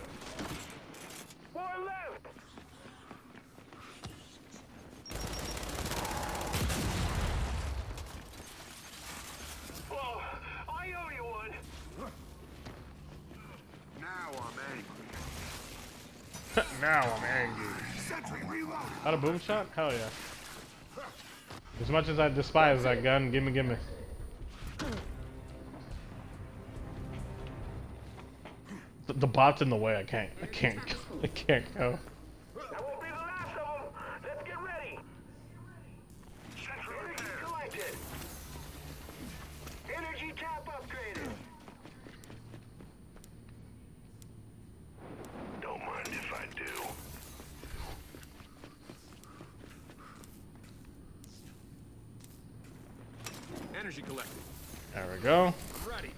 Now I'm angry. Out a boom shot? Hell yeah. As much as I despise that gun, gimme, gimme. The, the bot's in the way. I can't. I can't. I can't go. That won't be the last of them. Let's get ready. Sentry repaired. collected. Energy tap upgraded. Don't mind if I do. Collected. There we go. I'm ready.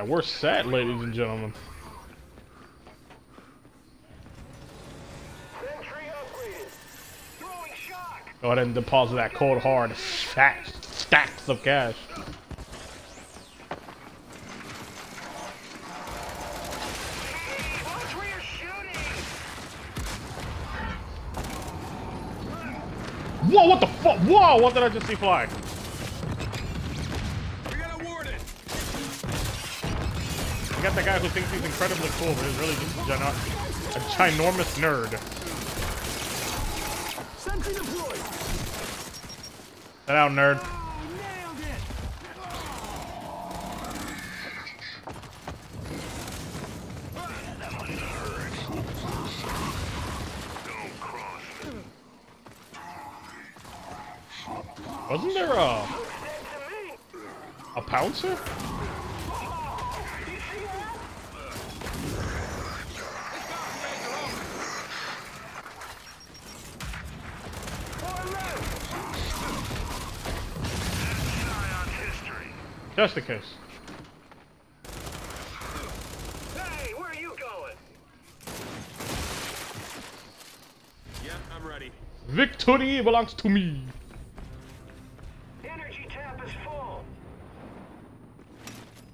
And we're set, ladies and gentlemen. Go ahead and deposit that cold hard stacks, stacks of cash. Whoa, what the fuck? Whoa, what did I just see fly? You got the guy who thinks he's incredibly cool, but he's really just a, gino- a ginormous nerd. Sit out, nerd. Oh, nailed it. Don't cross me. Wasn't there a, Stand to me. a pouncer? You see that? Four left. Scion's history. Just in case. Hey, where are you going? Yeah, I'm ready. Victory belongs to me. Energy tap is full.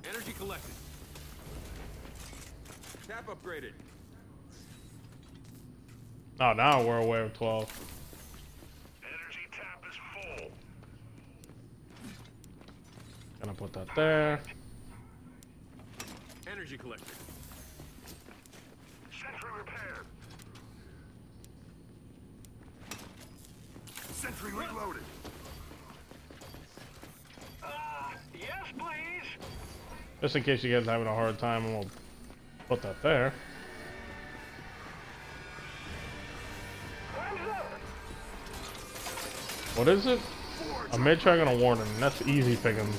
Energy collected. Tap upgraded. Oh, now we're aware of 12. Energy tap is full. Gonna put that there. Energy collected. Sentry repaired. Sentry reloaded. Uh, yes, please. Just in case you guys are having a hard time, I'm gonna put that there. What is it? A mid-track and a warning. That's easy pickings.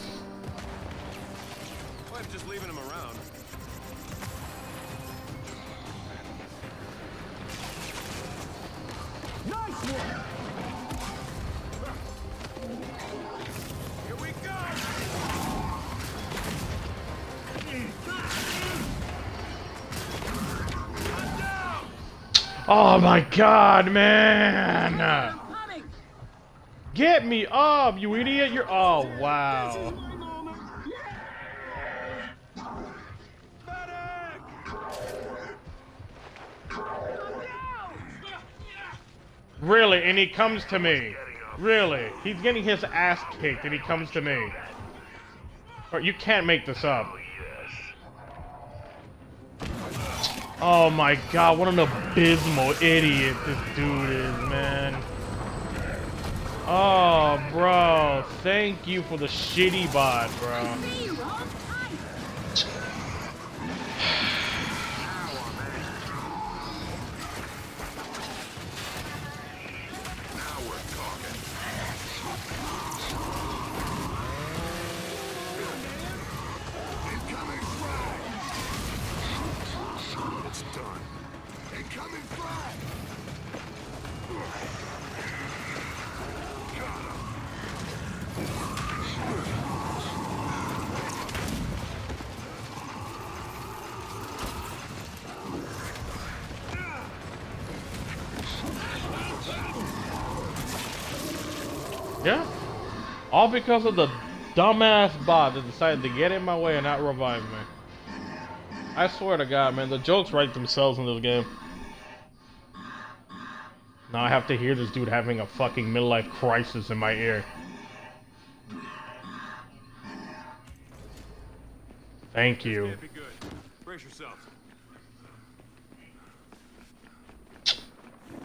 My god, man! Get me up, you idiot! You're. Oh, wow. Really? And he comes to me. Really? He's getting his ass kicked and he comes to me. You can't make this up. Oh my god, what an abysmal idiot this dude is, man. Oh, bro. Thank you for the shitty bot, bro. All because of the dumbass bot that decided to get in my way and not revive me. I swear to God, man, the jokes write themselves in this game. Now I have to hear this dude having a fucking midlife crisis in my ear. Thank you. Be good. Brace yourself.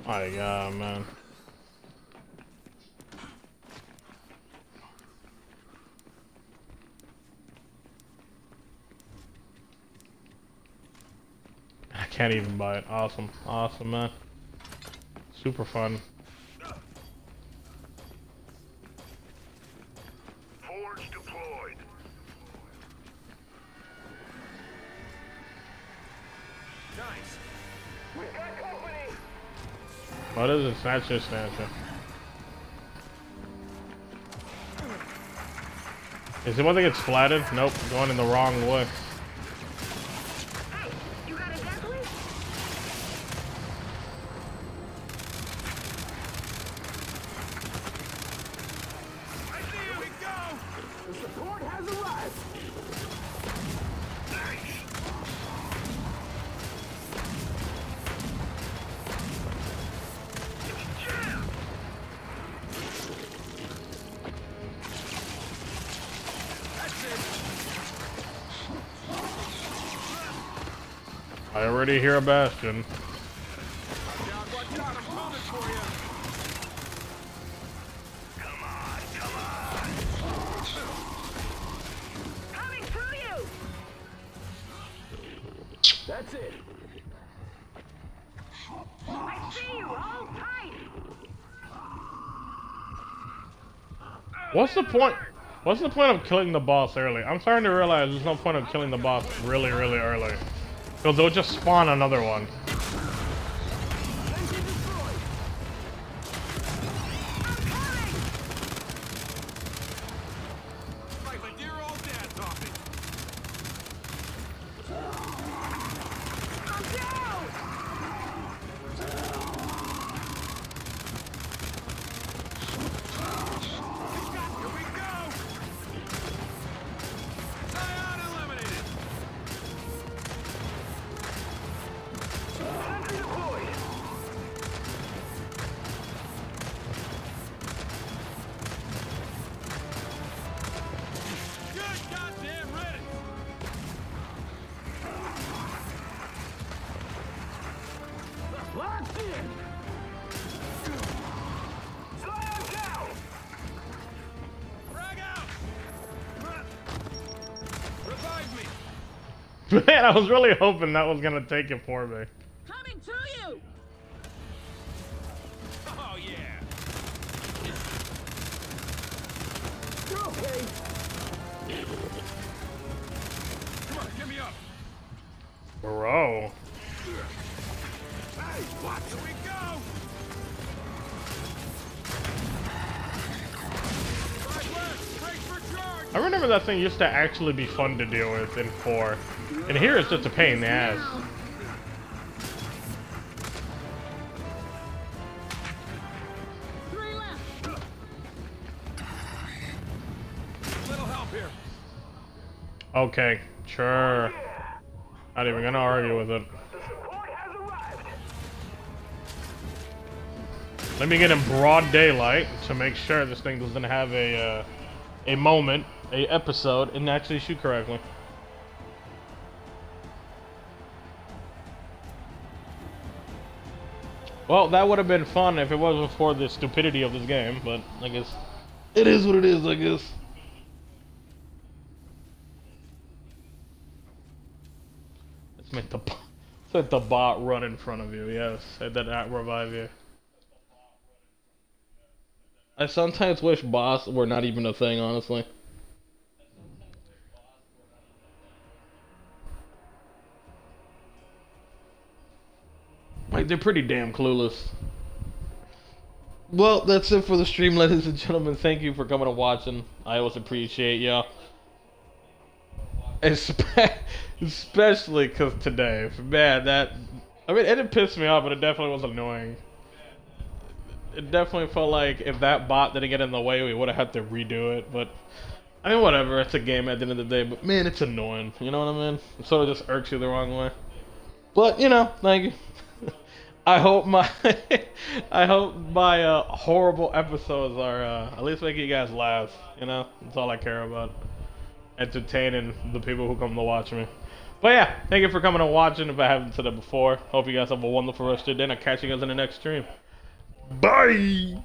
My God, man. I can't even buy it. Awesome. Awesome, man. Super fun. Forge deployed. Nice. We've got company. What is it? Snatcher, snatcher. Is it one that gets flattened? Nope, going in the wrong way. Already hear a bastion. That's it. What's the point? What's the point of killing the boss early? I'm starting to realize there's no point of killing the boss really, really early. Because they'll just spawn another one. Man, I was really hoping that was gonna take it for me. Coming to you! Oh yeah. You're okay. Come on, get me up. Bro. Hey, watch. Here we go. Right left. Break for charge. I remember that thing used to actually be fun to deal with in 4. And here it's just a pain in the ass. Okay, sure. Not even gonna argue with it. Let me get in broad daylight to make sure this thing doesn't have a uh, a moment, a episode, and actually shoot correctly. Well, that would have been fun if it wasn't for the stupidity of this game, but I guess it is what it is. I guess. Make the let the bot run in front of you. Yes, not revive you. I sometimes wish boss were not even a thing, honestly. Like, they're pretty damn clueless. Well, that's it for the stream, ladies and gentlemen. Thank you for coming and watching. I always appreciate y'all. Espe- Especially because today, man, that. I mean, it didn't piss me off, but it definitely was annoying. it definitely felt like if that bot didn't get in the way, we would have had to redo it. But I mean, whatever. It's a game at the end of the day. But man, it's annoying. You know what I mean? It sort of just irks you the wrong way. But you know, like I hope my I hope my uh, horrible episodes are uh, at least making you guys laugh. You know, that's all I care about. Entertaining the people who come to watch me. But yeah, thank you for coming and watching. If I haven't said it before, hope you guys have a wonderful rest of your day. And I'll catch you guys in the next stream. Bye.